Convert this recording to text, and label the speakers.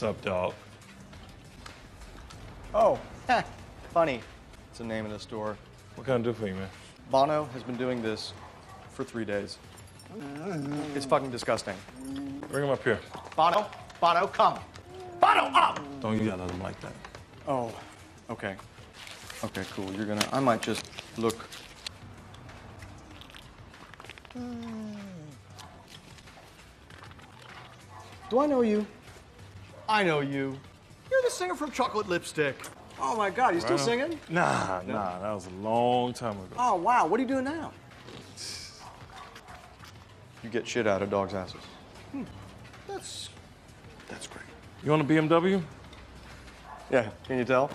Speaker 1: What's up, dog?
Speaker 2: Oh, heh, funny. It's the name of the store.
Speaker 1: What can I do for you, man?
Speaker 2: Bono has been doing this for three days. It's fucking disgusting.
Speaker 1: Bring him up here.
Speaker 2: Bono, Bono, come. Bono, up!
Speaker 1: Don't you yell at him like that.
Speaker 2: Oh, okay. Okay, cool. You're gonna, I might just look. Do I know you? I know you. You're the singer from Chocolate Lipstick. Oh my God, you still
Speaker 1: Right
Speaker 2: singing?
Speaker 1: Nah, nah, that was a long time ago.
Speaker 2: Oh wow, what are you doing now? You get shit out of dogs' asses. Hmm. That's, that's great.
Speaker 1: You want a BMW?
Speaker 2: Yeah, can you tell?